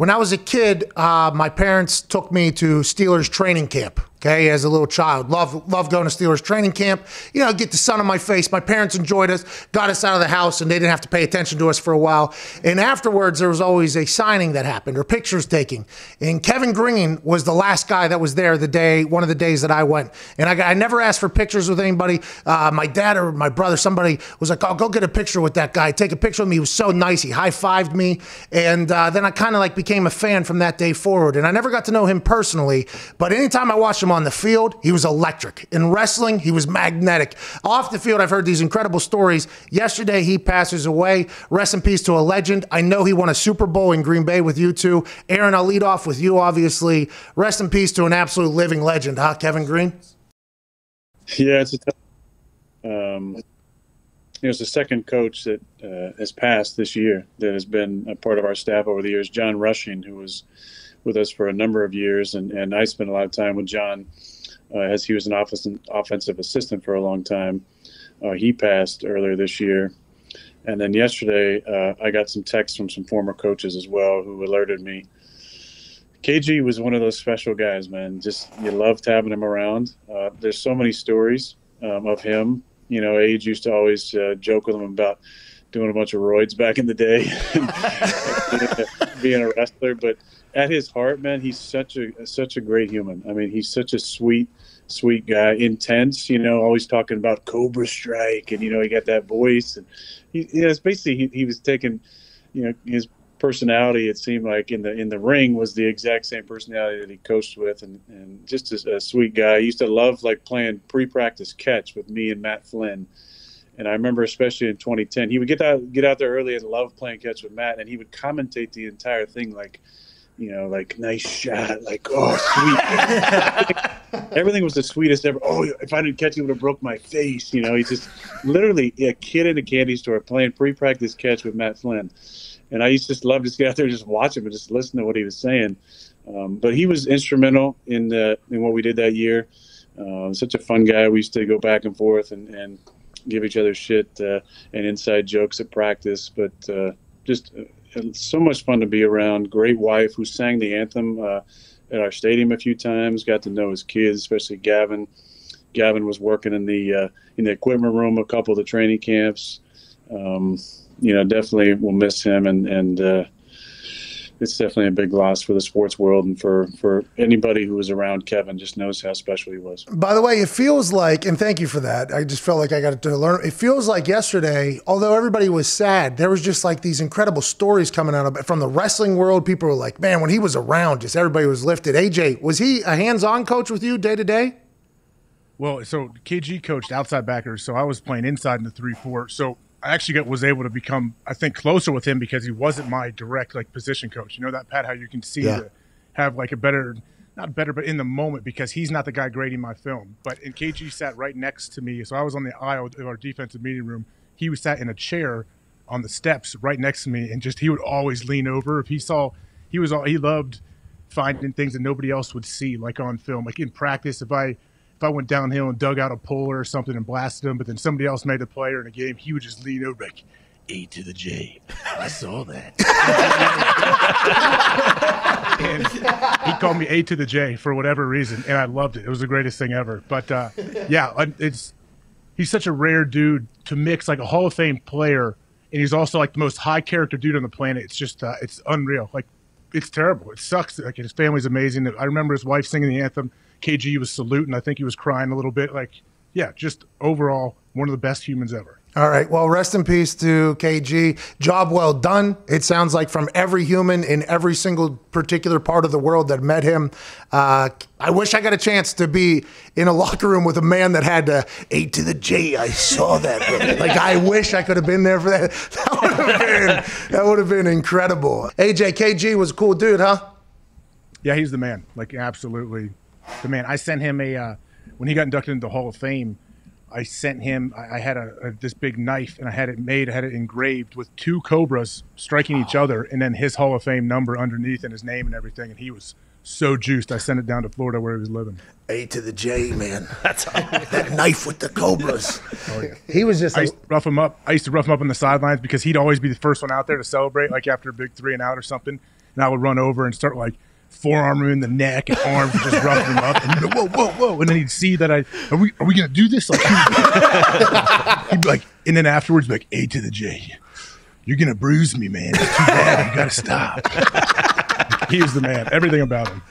When I was a kid, uh, my parents took me to Steelers training camp. Okay, as a little child, love love going to Steelers training camp. You know, get the sun on my face. My parents enjoyed us, got us out of the house, and they didn't have to pay attention to us for a while. And afterwards, there was always a signing that happened or pictures taking. And Kevin Greene was the last guy that was there the day, one of the days that I went. And I, I never asked for pictures with anybody. Uh, my dad or my brother, somebody was like, "Oh, go get a picture with that guy. Take a picture with me." He was so nice. He high fived me, and uh, then I kind of like became a fan from that day forward. And I never got to know him personally, but anytime I watched him on the field, he was electric. In wrestling, he was magnetic. Off the field, I've heard these incredible stories. Yesterday, he passes away. Rest in peace to a legend. I know he won a Super Bowl in Green Bay with you two. Aaron, I'll lead off with you, obviously. Rest in peace to an absolute living legend, huh, Kevin Greene? Yeah, it's a tough. Um, know, it's the second coach that uh, has passed this year that has been a part of our staff over the years. John Rushing, who was with us for a number of years, and, and I spent a lot of time with John uh, as he was an office, offensive assistant for a long time. Uh, he passed earlier this year. And then yesterday, uh, I got some texts from some former coaches as well who alerted me. KG was one of those special guys, man. Just you loved having him around. Uh, there's so many stories um, of him. You know, Age used to always uh, joke with him about doing a bunch of roids back in the day, being a wrestler. But at his heart, man, he's such a such a great human. I mean, he's such a sweet, sweet guy, intense. You know, always talking about Cobra Strike, and you know, he got that voice, and he, you know, it's basically he, he was taking, you know, his personality. It seemed like in the in the ring was the exact same personality that he coached with, and and just a, a sweet guy. He used to love like playing pre-practice catch with me and Matt Flynn. And I remember, especially in 2010, he would get out get out there early and love playing catch with Matt, and he would commentate the entire thing like you know, like nice shot, like oh sweet. Everything was the sweetest ever. Oh, if I didn't catch, he would have broke my face. You know, he's just literally a kid in a candy store playing pre-practice catch with Matt Flynn, and I used to just love to get out there and just watch him and just listen to what he was saying. Um, but he was instrumental in the in what we did that year. Uh, such a fun guy. We used to go back and forth and, and give each other shit uh, and inside jokes at practice, but uh, just so much fun to be around. Great wife who sang the anthem uh, at our stadium a few times. Got to know his kids, especially Gavin. Gavin was working in the uh, in the equipment room a couple of the training camps. Um, you know, definitely will miss him, and and uh, it's definitely a big loss for the sports world and for for anybody who was around Kevin just knows how special he was. By the way, it feels like, and thank you for that. I just felt like I got to learn. It feels like yesterday, although everybody was sad, there was just like these incredible stories coming out of from the wrestling world. People were like, "Man, when he was around, just everybody was lifted." AJ, was he a hands-on coach with you day to day? Well, so KG coached outside backers, so I was playing inside in the three four. So I actually got, was able to become, I think, closer with him because he wasn't my direct like position coach. You know that Pat, how you can see yeah. to have like a better, not better, but in the moment because he's not the guy grading my film. But in KG sat right next to me, so I was on the aisle of our defensive meeting room. He was sat in a chair on the steps right next to me, and just he would always lean over if he saw. He was all he loved finding things that nobody else would see, like on film, like in practice. If I if I went downhill and dug out a puller or something and blasted him, but then somebody else made the play or in a game, he would just lean over like, A to the J. I saw that. and he called me A to the J for whatever reason, and I loved it. It was the greatest thing ever. But uh, yeah, it's he's such a rare dude to mix like a Hall of Fame player, and he's also like the most high character dude on the planet. It's just uh, it's unreal. Like it's terrible. It sucks. Like his family's amazing. I remember his wife singing the anthem KG was saluting. I think he was crying a little bit. Like, yeah, just overall one of the best humans ever. All right. Well, rest in peace to KG. Job well done. It sounds like from every human in every single particular part of the world that met him. Uh, I wish I got a chance to be in a locker room with a man that had uh, A to the J. I saw that. like I wish I could have been there for that. That would have been that would have been incredible. AJ KG was a cool dude, huh? Yeah, he's the man. Like absolutely the man. I sent him a uh, when he got inducted into the Hall of Fame. I sent him. I, I had a, a, this big knife, and I had it made. I had it engraved with two cobras striking each other, and then his Hall of Fame number underneath and his name and everything. And he was so juiced. I sent it down to Florida where he was living. A to the J, man. That's that knife with the cobras. Oh, yeah. He was just. I used to rough him up. I used to rough him up on the sidelines because he'd always be the first one out there to celebrate, like after a big three and out or something. And and I would run over and start like forearm him in the neck and arms just rough him up. And he'd go, whoa, whoa, whoa. And then he'd see that I, are we, are we going to do this? Like, he'd be like, and then afterwards, be like, A to the J. You're going to bruise me, man. It's too bad. You got to stop. he is the man. Everything about him.